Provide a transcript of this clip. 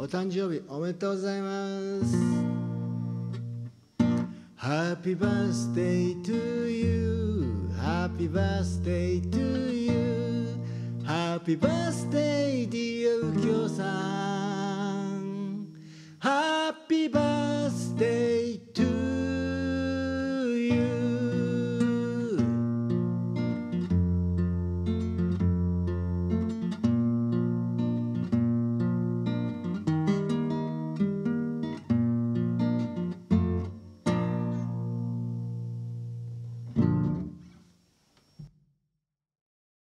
お誕生日おめでとうございます Happy birthday to you Happy birthday to you Happy birthday dear 右京さん Happy birthday